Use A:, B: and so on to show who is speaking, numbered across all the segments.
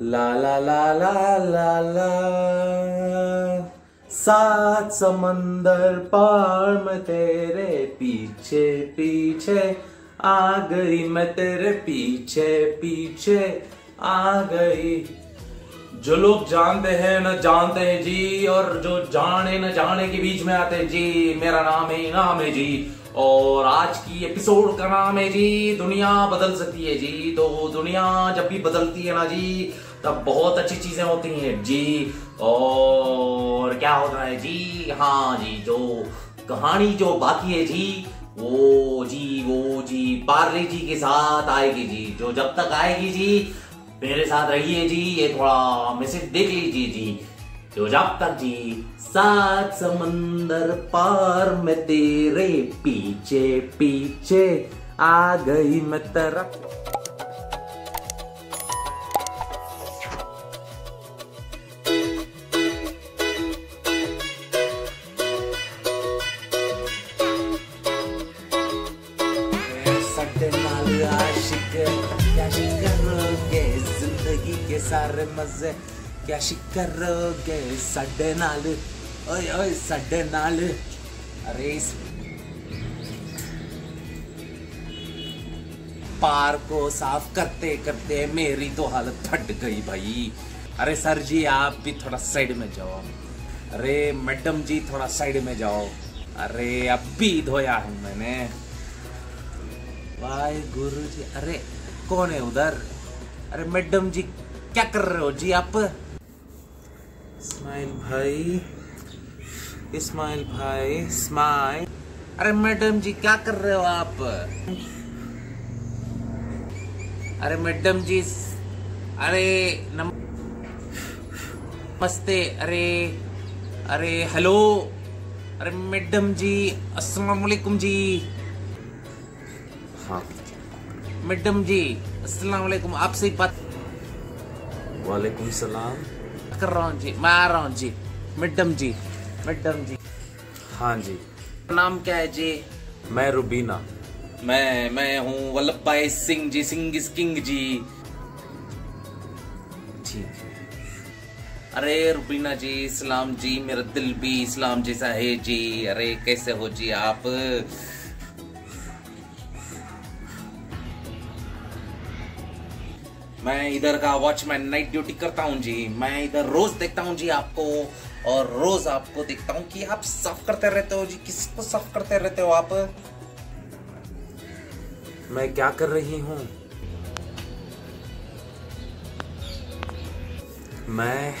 A: ला ला ला ला ला ला। सात समंदर पार मैं तेरे पीछे पीछे। आ गई मैं तेरे पीछे पीछे। आ गई। जो लोग जानते हैं, न जानते हैं जी, और जो जाने, न जाने के बीच में आते हैं जी, मेरा नाम है इनाम है जी। और आज की एपिसोड का नाम है जी, दुनिया बदल सकती है जी। तो दुनिया जब भी बदलती है ना जी, तब बहुत अच्छी चीज़ें होती हैं जी। और क्या होता है जी? हाँ जी, जो कहानी जो बाकी है जी, वो जी वो जी पार्ले जी के साथ आएगी जी। जो जब तक आएगी जी, मेरे साथ रहिए जी, ये थोड़ा मैसेज देख लीजिए जी। जो जाता जी, सात समंदर पार मैं तेरे पीछे पीछे आ गई मैं तेरा आशिक, क्या ज़िंदगी के सारे मज़े। कैश करोगे साढ़े नाल? ओए ओए साढ़े नाल। अरे इस पार को साफ़ करते करते मेरी तो हालत फट गई भाई। अरे सर जी, आप भी थोड़ा साइड में जाओ। अरे मैडम जी, थोड़ा साइड में जाओ। अरे अब भी धोया है मैंने। वाह गुरु जी, अरे कौन है उधर? अरे मैडम जी, क्या कर रहे हो जी आप? इस्माइल भाई इस्माइल भाई स्माइल अरे मैडम जी क्या कर रहे हो आप? अरे मैडम जी अरे नमस्ते अरे अरे हेलो। अरे मैडम जी अस्सलाम वालेकुम जी। हाँ। मैडम जी अस्सलाम वालेकुम आपसे ही बात
B: वालेकुम सलाम।
A: कर रहा हूँ जी मैं आ रहा हूँ जी। मैडम जी मैडम जी
B: हाँ जी।
A: नाम क्या है जी?
B: मैं रुबीना।
A: मैं मैं हूँ वल्लभ भाई सिंह जी सिंह इज़ किंग जी।
B: ठीक
A: अरे रुबीना जी इस्लाम जी मेरा दिल भी इस्लाम जैसा है जी। अरे कैसे हो जी आप? मैं इधर का वॉचमैन नाइट ड्यूटी करता हूँ जी। मैं इधर रोज देखता हूँ जी आपको, और रोज आपको देखता हूँ कि आप साफ़ करते रहते हो जी। किसको साफ़ करते रहते हो आप?
B: मैं क्या कर रही हूँ? मैं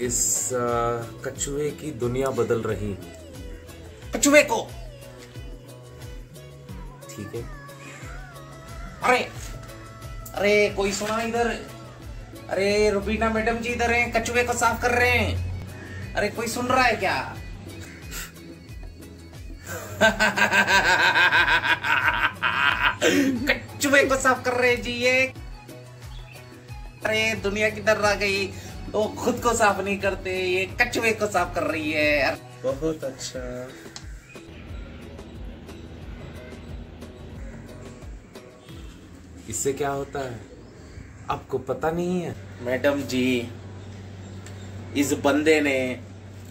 B: इस कछुए की दुनिया बदल रही
A: कछुए को?
B: ठीक है।
A: अरे! अरे, कोई सुना इधर? अरे, रुबीना मैडम जी इधर हैं, कछुए को साफ़ कर रहे हैं। अरे, कोई सुन रहा है क्या? कछुए को साफ़ कर रहे हैं जी, ये। अरे, दुनिया किधर रह गई? वो खुद को साफ़ नहीं करते, ये कछुए को साफ़ कर रही है।
B: बहुत अच्छा। इससे क्या होता है? आपको पता नहीं है।
A: मैडम जी इस बंदे ने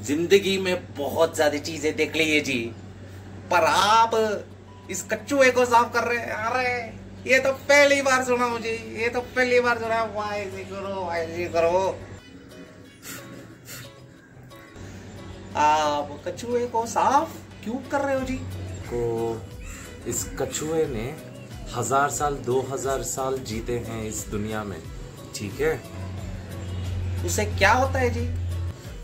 A: ज़िंदगी में बहुत ज़्यादा चीज़ें देख ली है जी। पर आप इस कच्चुए को साफ़ कर रहे हैं। अरे ये तो पहली बार सुना मुझे ये तो पहली बार सुना वाह ऐसे करो वाह ऐसे करो आप कछुए को साफ़ क्यों कर रहे हो जी?
B: को इस कछुए ने हज़ार साल दो हज़ार साल जीते हैं इस दुनिया में ठीक है?
A: उसे क्या होता है जी?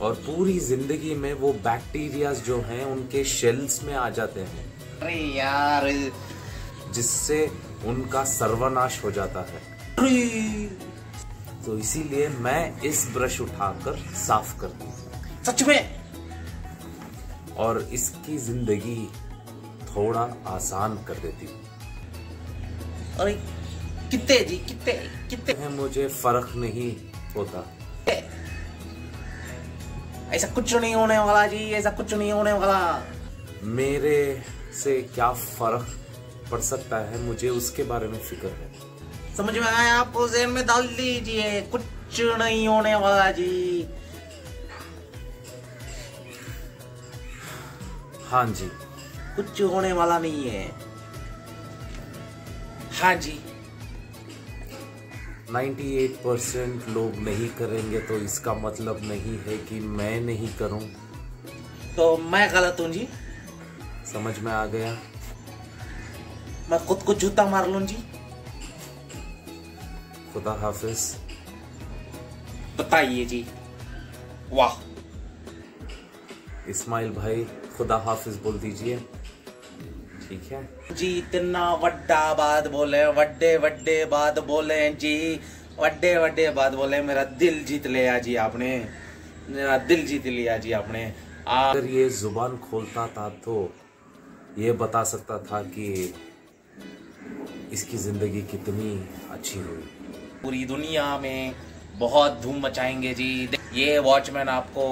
B: और पूरी ज़िंदगी में वो बैक्टीरियाज जो हैं उनके शेल्स में आ जाते हैं।
A: अरे यार।
B: जिससे उनका सर्वनाश हो जाता है। तो इसीलिए मैं इस ब्रश उठाकर साफ़ करती हूँ
A: सच में?
B: और इसकी ज़िंदगी थोड़ा आसान कर देती हूँ।
A: अरे कितने जी कितने कितने
B: मुझे फ़र्क नहीं होता।
A: ऐसा कुछ नहीं होने वाला जी ऐसा कुछ नहीं होने वाला।
B: मेरे से क्या फ़र्क पड़ सकता है? मुझे उसके बारे में फ़िक्र है।
C: समझ में आया आपको? जेन में डाल दीजिए। कुछ नहीं होने वाला जी।
B: हाँ जी।
C: कुछ होने वाला नहीं है। हाँ जी।
B: 98 परसेंट लोग नहीं करेंगे तो इसका मतलब नहीं है कि मैं नहीं करूँ।
C: तो मैं गलत हूँ जी।
B: समझ में आ गया?
C: मैं खुद को जूता मार लूँ जी।
B: खुदा हाफिज।
C: बताइए जी। वाह।
B: इस्माइल भाई खुदा हाफिज बोल दीजिए। ठीक है?
C: जी इतना वड्डा बात बोले वड्डे वड्डे बात बोले जी। वड्डे वड्डे बात बोले मेरा दिल जीत लिया जी आपने। मेरा दिल जीत लिया जी आपने।
B: अगर ये ज़ुबान खोलता था तो ये बता सकता था कि इसकी ज़िंदगी कितनी अच्छी हुई।
C: पूरी दुनिया में बहुत धूम मचाएँगे जी। ये वॉचमैन आपको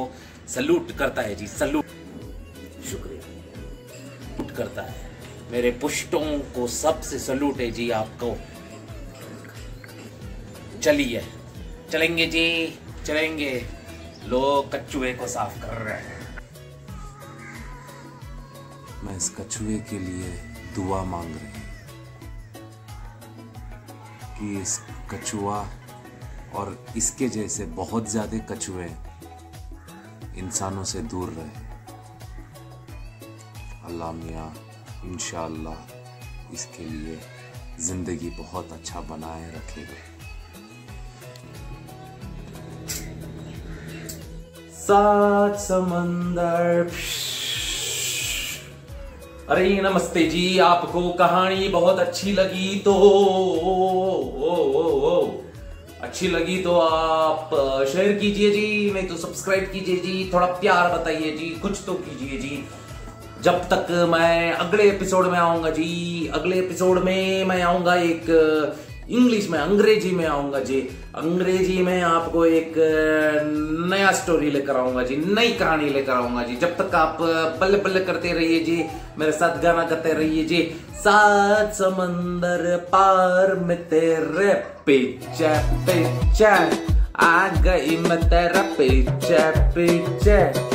C: सल्यूट करता है जी सलूट
B: शुक्रिया।
C: करता है। मेरे पुष्टों को सबसे सलूट है जी आपको। चलिए। चलेंगे जी, चलेंगे। लोग कच्चुए को साफ़ कर रहे हैं।
B: मैं इस कछुए के लिए दुआ मांग रही हूँ कि इस कछुआ और इसके जैसे बहुत ज़्यादा कछुए इंसानों से दूर रहे। अल्लाह मियाँ इंशाल्लाह इसके लिए ज़िंदगी बहुत अच्छा बनाए रखेगा।
A: सात समंदर। अरे नमस्ते जी आपको कहानी बहुत अच्छी लगी तो ओ, ओ, ओ, अच्छी लगी तो आप शेयर कीजिए जी नहीं तो सब्सक्राइब कीजिए जी थोड़ा प्यार बताइए जी कुछ तो कीजिए जी। जब तक मैं अगले एपिसोड में आऊँगा जी, अगले एपिसोड में मैं आऊँगा एक इंग्लिश में, अंग्रेज़ी में आऊँगा जी। अंग्रेज़ी में आपको एक, नया स्टोरी लेकर आऊँगा जी, नई कहानी लेकर आऊँगा जी। जब तक आप बल्ले बल्ले करते रहिए जी, मेरे साथ गाना करते रहिए जी। सात समंदर पार में तेरे पीछे पीछे आ गई मैं तेरा पीछे पीछे।